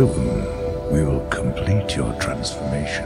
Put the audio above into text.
Soon we will complete your transformation.